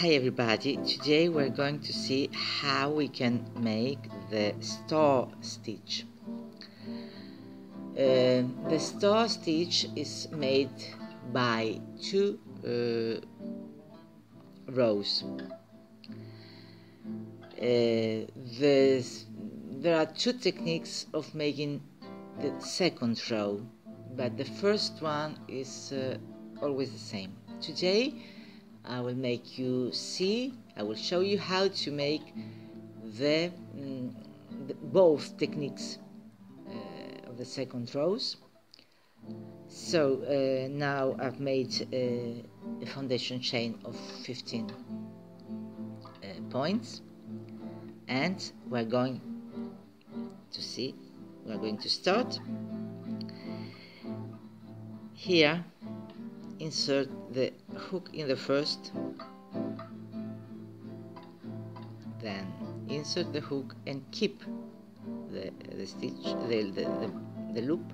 Hi everybody, today we're going to see how we can make the star stitch. Uh, the star stitch is made by two uh, rows. Uh, there are two techniques of making the second row, but the first one is uh, always the same. Today I will make you see, I will show you how to make the, mm, the both techniques uh, of the second rows. So uh, now I've made uh, a foundation chain of 15 uh, points and we're going to see, we're going to start here insert the hook in the first then insert the hook and keep the, the stitch the, the, the, the loop.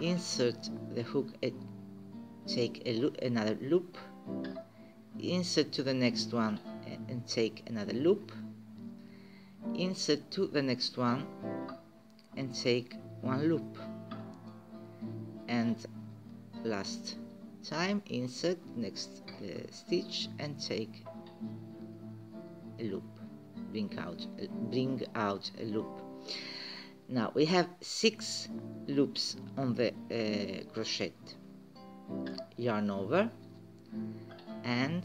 Insert the hook and take a loop, another loop. Insert to the next one and take another loop. Insert to the next one and take one loop. And last time insert next uh, stitch and take a loop. Bring out uh, bring out a loop. Now we have six loops on the uh, crochet. Yarn over and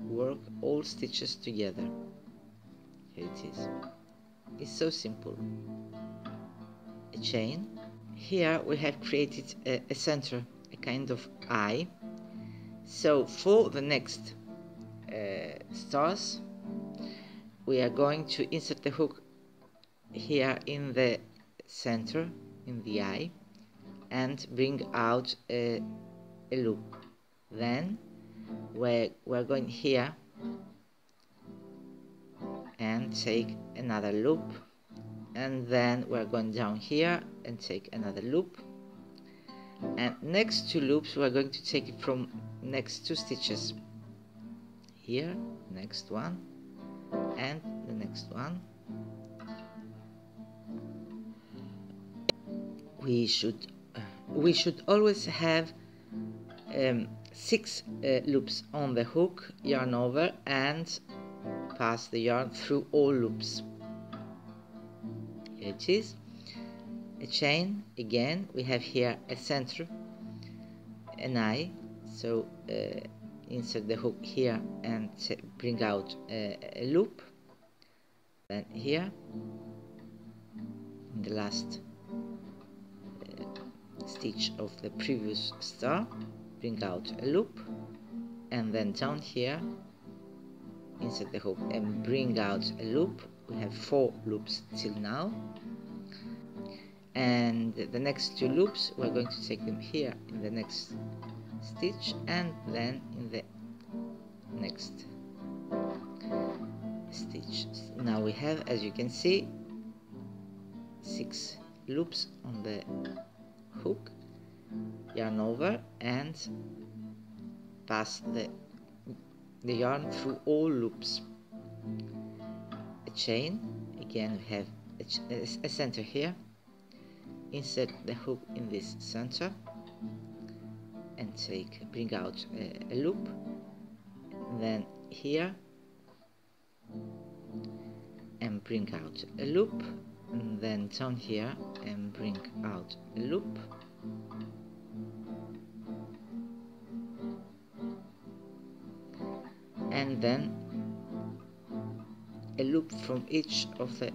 work all stitches together. Here it is. It's so simple. A chain. Here we have created a, a center a kind of eye. So for the next uh, stars we are going to insert the hook here in the center in the eye and bring out a, a loop then we're, we're going here and take another loop. And then we're going down here and take another loop and next two loops we're going to take it from next two stitches. Here next one and the next one. We should uh, we should always have um, six uh, loops on the hook yarn over and pass the yarn through all loops. Here it is a chain. Again we have here a center an eye. So uh, insert the hook here and bring out a, a loop. Then here in the last uh, stitch of the previous star bring out a loop. And then down here insert the hook and bring out a loop. We have four loops till now and the next two loops we're going to take them here in the next stitch and then in the next stitch. Now we have as you can see six loops on the hook yarn over and pass the the yarn through all loops. A chain again we have a, a center here insert the hook in this center and take bring out a, a loop. Then here and bring out a loop. And then down here and bring out a loop. And then a loop from each of the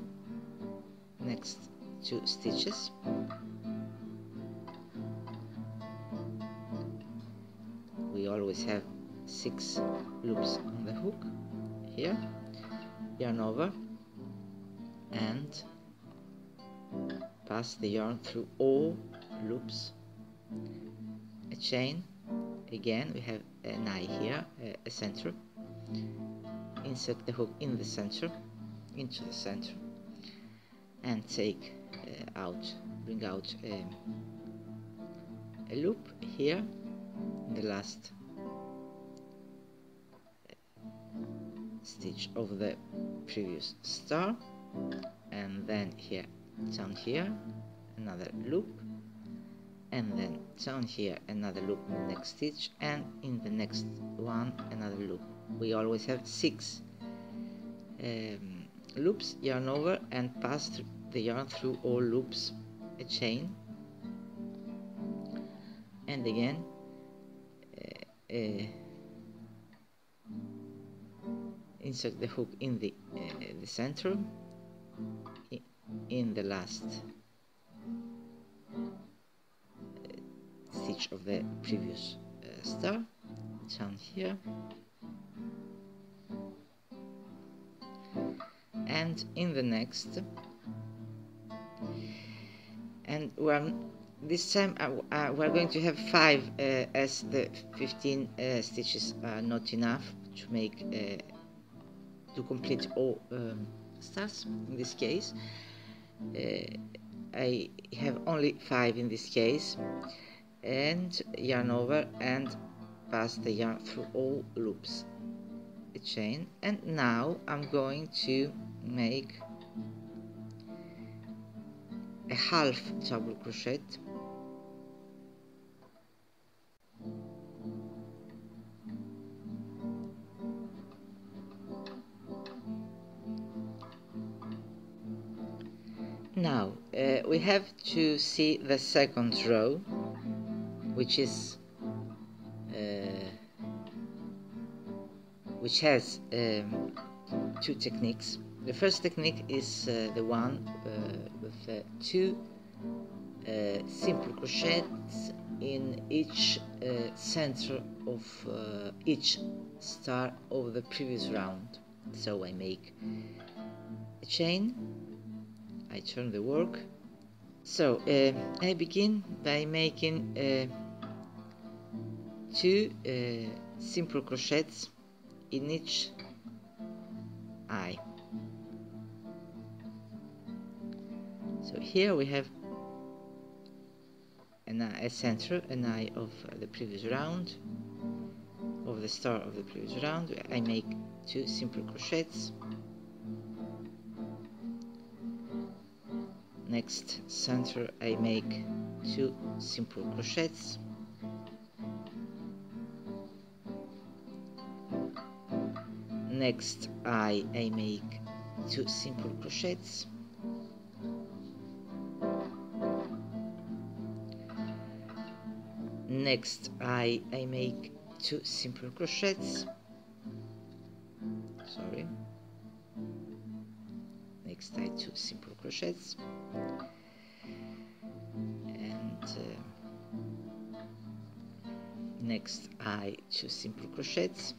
next two stitches. We always have six loops on the hook here yarn over and pass the yarn through all loops. A chain again we have an eye here a center. Insert the hook in the center into the center and take uh, out bring out a, a loop here in the last stitch of the previous star. And then here down here another loop. And then down here another loop in the next stitch. And in the next one another loop. We always have six um, loops yarn over and pass the yarn through all loops a chain. And again uh, uh, insert the hook in the, uh, the center in the last stitch of the previous uh, star down here. And in the next this time uh, uh, we're going to have five uh, as the 15 uh, stitches are not enough to make uh, to complete all um, stars in this case. Uh, I have only five in this case and yarn over and pass the yarn through all loops a chain. And now I'm going to make a half double crochet now uh, we have to see the second row which is uh, which has um, two techniques. The first technique is uh, the one uh, two uh, simple crochets in each uh, center of each star of the previous round. So I make a chain. I turn the work. So uh, I begin by making uh, two uh, simple crochets in each eye so here we have an eye, center an eye of the previous round of the star of the previous round. I make two simple crochets. Next center I make two simple crochets. Next I, I make two simple crochets next I, I make two simple crochets. Sorry. Next I two simple crochets. And uh, next I two simple crochets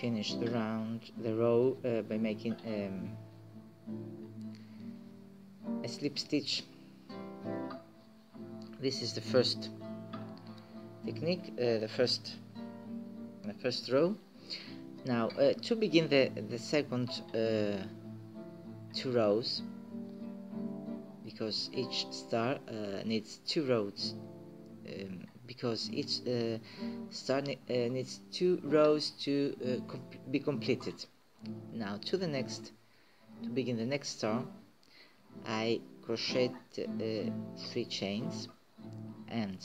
finish the round the row uh, by making um, a slip stitch. This is the first technique uh, the first the first row. Now uh, to begin the the second uh, two rows because each star uh, needs two rows because each uh, star ne uh, needs two rows to com be completed. Now to the next to begin the next star I crochet three chains and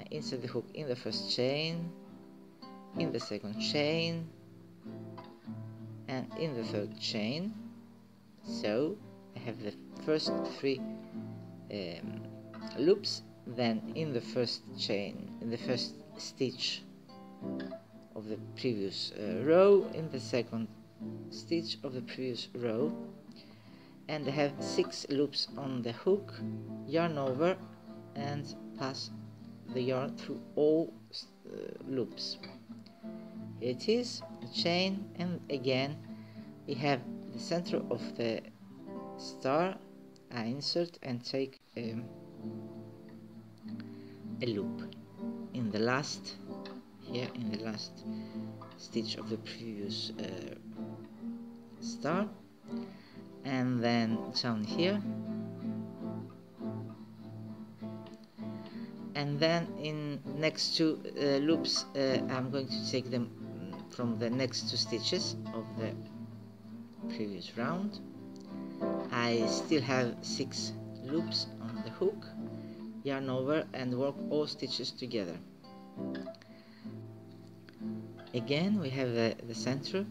I insert the hook in the first chain in the second chain and in the third chain. So I have the first three um, loops then in the first chain in the first stitch of the previous uh, row in the second stitch of the previous row and I have six loops on the hook yarn over and pass the yarn through all uh, loops. It is a chain and again we have the center of the star. I insert and take um, a loop. In the last here in the last stitch of the previous uh, star. And then down here. And then in next two uh, loops uh, I'm going to take them from the next two stitches of the previous round. I still have six loops on the hook yarn over and work all stitches together. Again we have the, the center.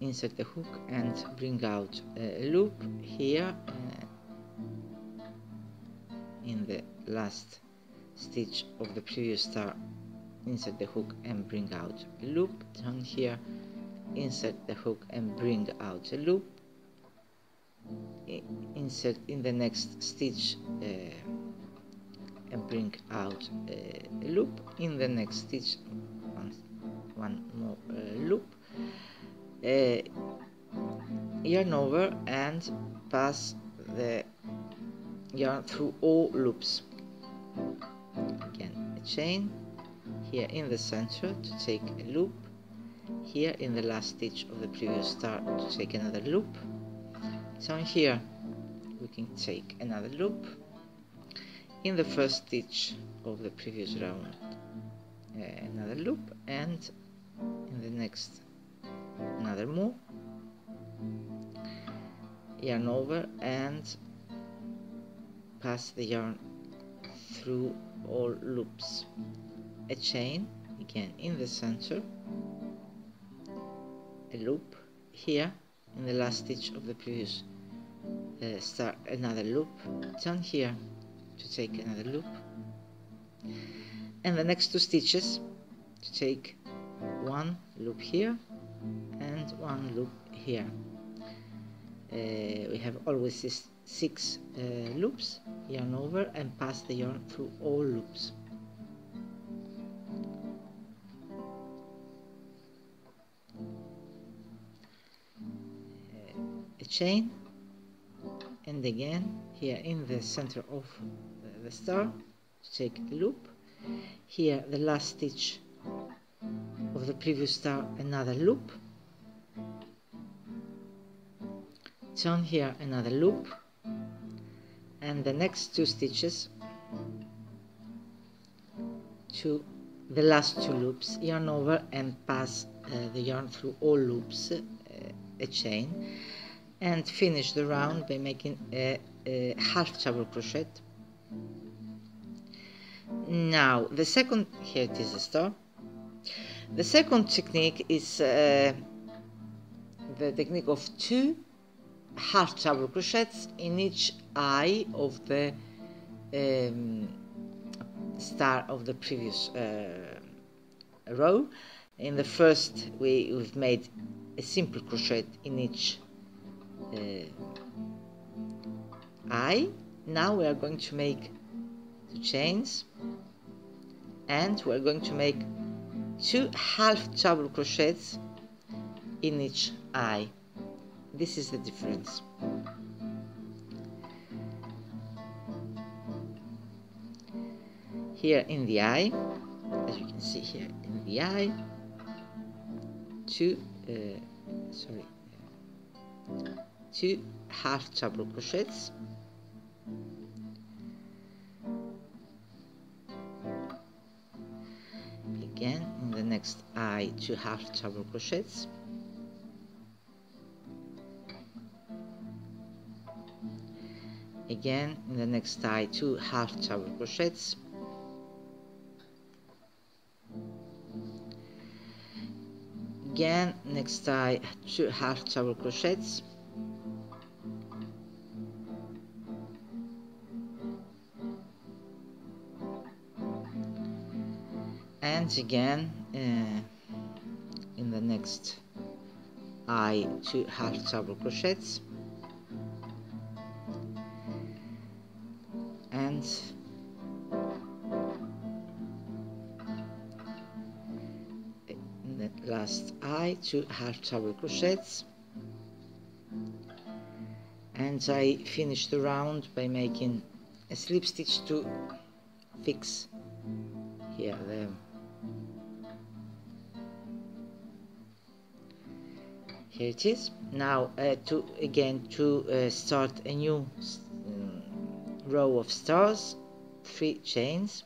Insert the hook and bring out a loop here uh, in the last stitch of the previous star. Insert the hook and bring out a loop. Down here insert the hook and bring out a loop insert in the next stitch uh, and bring out a loop. In the next stitch one, one more uh, loop. Uh, yarn over and pass the yarn through all loops. Again a chain here in the center to take a loop. Here in the last stitch of the previous star to take another loop. So here can take another loop in the first stitch of the previous round. Uh, another loop and in the next another move yarn over and pass the yarn through all loops. A chain again in the center. A loop here in the last stitch of the previous uh, start another loop down here to take another loop. And the next two stitches to take one loop here and one loop here. Uh, we have always this six uh, loops yarn over and pass the yarn through all loops. A chain and again here in the center of the star take the loop. Here the last stitch of the previous star another loop. Turn here another loop. And the next two stitches to the last two loops yarn over and pass uh, the yarn through all loops uh, a chain and finish the round by making a, a half double crochet. Now the second here it is a star. The second technique is uh, the technique of two half double crochets in each eye of the um, star of the previous uh, row. In the first we, we've made a simple crochet in each uh, eye now we are going to make two chains and we're going to make two half double crochets in each eye. This is the difference. Here in the eye as you can see here in the eye two uh, sorry two half double crochets again in the next eye two half double crochets again in the next eye two half double crochets again next eye two half double crochets and again uh, in the next eye two half double crochets. And in the last eye two half double crochets. And I finish the round by making a slip stitch to fix here the here it is now uh, to again to uh, start a new um, row of stars three chains.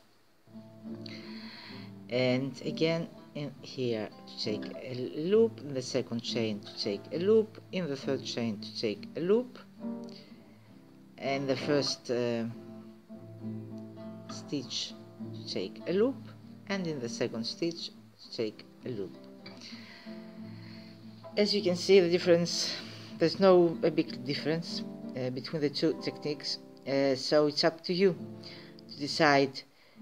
And again in here to take a loop in the second chain to take a loop in the third chain to take a loop. And the first uh, stitch to take a loop. And in the second stitch to take a loop as you can see the difference there's no a big difference uh, between the two techniques uh, so it's up to you to decide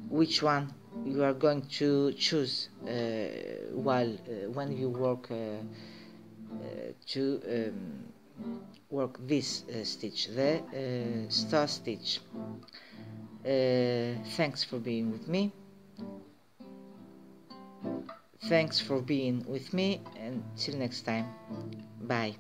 which one you are going to choose uh, while uh, when you work uh, uh, to um, work this stitch the star stitch. Thanks for being with me Thanks for being with me and till next time. Bye.